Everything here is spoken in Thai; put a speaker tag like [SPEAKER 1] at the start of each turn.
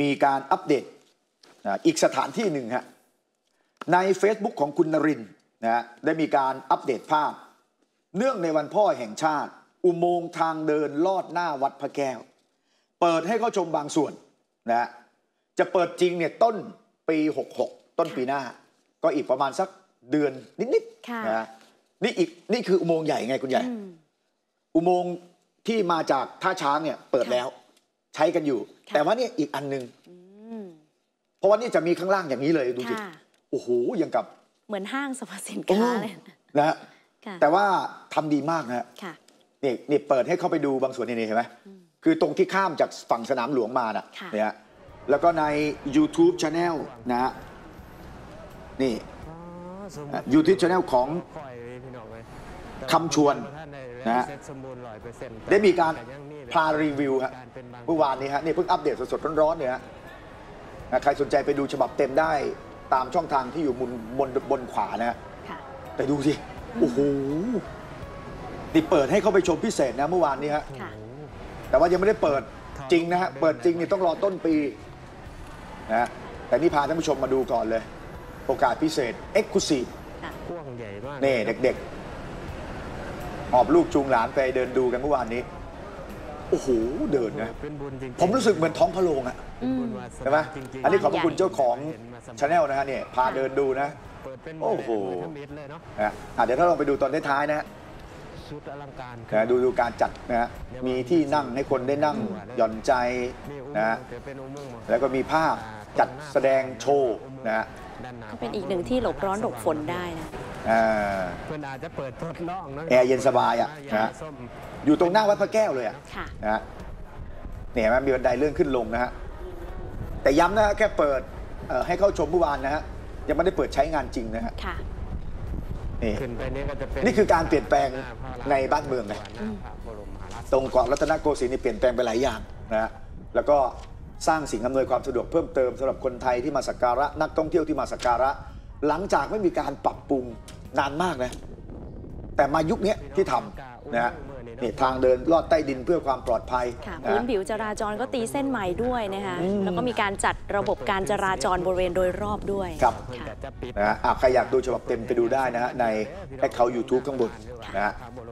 [SPEAKER 1] มีการอัปเดตนะอีกสถานที่หนึ่งฮะใน Facebook ของคุณนรินทร์นะฮะได้มีการอัปเดตภาพ เนื่องในวันพ่อแห่งชาติ อุโมงค์ทางเดินลอดหน้าวัดพระแก้ว เปิดให้เข้าชมบางส่วนนะฮะจะเปิดจริงเนี่ยต้นปี 66 ต้นปีหน้า ก็อีกประมาณสักเดือนนิด
[SPEAKER 2] ค่ะ
[SPEAKER 1] ๆนะฮะนี่อีกนี่คืออุโมงค์ใหญ่ไงคุณใหญ่
[SPEAKER 2] อืม
[SPEAKER 1] อุโมงค์ที่มาจากท่าช้างเนี่ยเปิด
[SPEAKER 2] ค่ะ
[SPEAKER 1] แล้ว ใช้กันอยู่
[SPEAKER 2] ค่ะ
[SPEAKER 1] แต่ว่าเนี่ยอีกอันหนึง
[SPEAKER 2] อืม
[SPEAKER 1] เพราะว่านี่จะมีข้างล่างอย่างนี้เลยดูสิ
[SPEAKER 2] ค่ะ
[SPEAKER 1] โอ้โหยังกับ
[SPEAKER 2] เหมือนห้างสรรพสิน
[SPEAKER 1] โอ้
[SPEAKER 2] ค้าเลย
[SPEAKER 1] นะฮะ
[SPEAKER 2] ค่ะ
[SPEAKER 1] แต่ว่าทำดีมากนะฮะ
[SPEAKER 2] ค่ะ
[SPEAKER 1] นี่นี่เปิดให้เข้าไปดูบางส่วนนี่นี่เห็นไหมคือตรงที่ข้ามจากฝั่งสนามหลวงมาน่ะ
[SPEAKER 2] ค่ะ
[SPEAKER 1] เนี่ยฮะแล้วก็ใน YouTube Channel นะฮะนี่
[SPEAKER 3] อะ
[SPEAKER 1] YouTube Channel ของคำชวน นะฮะได้มีการพารีวิวฮะเมื่อวานนี้ฮะนี่เพิ่งอัปเดตสดๆร้อนๆเนี่ยฮะนะใครสนใจไปดูฉบับเต็มได้ตามช่องทางที่อยู่บนบนบนขวานะฮะ
[SPEAKER 2] ค่ะ
[SPEAKER 1] ไปดูสิโอ้โหนี่เปิดให้เข้าไปชมพิเศษนะเมื่อวานนี้ฮะ
[SPEAKER 2] ค่ะ
[SPEAKER 1] แต่ว่ายังไม่ได้เปิดจริงนะฮะเปิดจริงนี่ต้องรอต้นปีนะฮะแต่นี่พาท่านผู้ชมมาดูก่อนเลย โอกาสพิเศษ e x c l u s i v e
[SPEAKER 3] กว้างใหญ่มาก
[SPEAKER 1] นี่เด็กๆ หอบลูกจูงหลานไปเดินดูกันเมื่อวานนี้ โอ้โห เดินนะ
[SPEAKER 3] เป็นบุญจริงๆ
[SPEAKER 1] ผมรู้สึกเหมือนท้องพระโรงอะ
[SPEAKER 3] เป็นบุญวาสนา
[SPEAKER 1] ใช่ไหม
[SPEAKER 3] จริงๆ
[SPEAKER 1] อันนี้ขอบพระคุณ
[SPEAKER 2] ใหญ่
[SPEAKER 1] เจ้าของชาแนลนะฮะเนี่ยพาเดินดูนะ
[SPEAKER 3] เปิดเป็น
[SPEAKER 1] โอ้โห
[SPEAKER 3] ทั้งเม็ดเลยเนาะ
[SPEAKER 1] นะฮะอะเดี๋ยวถ้าลองไปดูตอนท้ายๆนะฮะ
[SPEAKER 3] ชุดอลังการ
[SPEAKER 1] นะดูดูการจัดนะฮะมีที่นั่งให้คนได้นั่งหย่อนใจ
[SPEAKER 3] นี่อุโมงค์
[SPEAKER 1] นะฮะ
[SPEAKER 3] แต่เป็นอุโมงค์
[SPEAKER 1] แล้วก็มีภาพจัดแสดงโชว์นะฮะ
[SPEAKER 3] ด้านหน้า
[SPEAKER 2] ก็เป็นอีกหนึ่งที่หลบร้อนหลบฝนได้นะ
[SPEAKER 1] อ่า
[SPEAKER 3] เพื่อนอาจจะเปิดทดลองนะ
[SPEAKER 1] แอร์เย็นสบายอะนะฮะ
[SPEAKER 3] ส้ม
[SPEAKER 1] อยู่ตรงหน้าวัดพระแก้วเลยอะ
[SPEAKER 2] ค่ะ
[SPEAKER 1] นะฮะเนี่ยเห็นไหมมีบันไดเลื่อนขึ้นลงนะฮะ แต่ย้ำนะฮะแค่เปิดเอ่อให้เข้าชมเมื่อวานนะฮะ ยังไม่ได้เปิดใช้งานจริงนะฮะ
[SPEAKER 2] ค่ะ
[SPEAKER 1] นี่
[SPEAKER 3] ขึ้นไปนี่ก็จะเป็น
[SPEAKER 1] นี่คือการเปลี่ยนแปลง
[SPEAKER 3] หาพระรม
[SPEAKER 1] ในบ้านเมืองนะ
[SPEAKER 3] หน้าพระบรมมหาราช
[SPEAKER 1] ตรงเกาะรัตนโกสินทร์นี่เปลี่ยนแปลงไปหลายอย่างนะฮะ แล้วก็สร้างสิ่งอำนวยความสะดวกเพิ่มเติมสำหรับคนไทยที่มาสักการะนักท่องเที่ยวที่มาสักการะ หลังจากไม่มีการปรับปรุงนานมากนะ แต่มายุคเนี้ยที่ทำนะฮะนี่ทางเดินลอดใต้ดินเพื่อความปลอดภัย
[SPEAKER 2] ค่ะ
[SPEAKER 1] นะ
[SPEAKER 2] พื้น
[SPEAKER 1] ฮะ
[SPEAKER 2] ผิวจราจรก็ตีเส้นใหม่ด้วยนะคะ
[SPEAKER 1] อืม
[SPEAKER 2] แล้วก็มีการจัดระบบการจราจรบริเวณโดยรอบด้วย
[SPEAKER 1] ครับ
[SPEAKER 3] เพื่อน
[SPEAKER 2] ค่ะ
[SPEAKER 3] ก็จะปิด
[SPEAKER 1] นะฮะอะใครอยากดูฉบับเต็มไปดูได้นะฮะในแอคเคาท์ยูทูบข้างบนนะฮะ
[SPEAKER 3] พระบรม